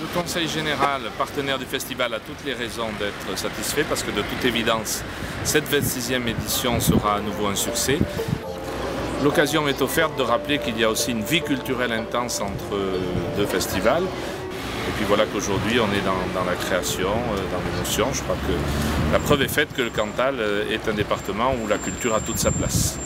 Le Conseil général, partenaire du festival, a toutes les raisons d'être satisfait parce que de toute évidence, cette 26e édition sera à nouveau un succès. L'occasion est offerte de rappeler qu'il y a aussi une vie culturelle intense entre deux festivals. Et puis voilà qu'aujourd'hui on est dans, la création, euh, dans l'émotion. Je crois que la preuve est faite que le Cantal euh, est un département où la culture a toute sa place.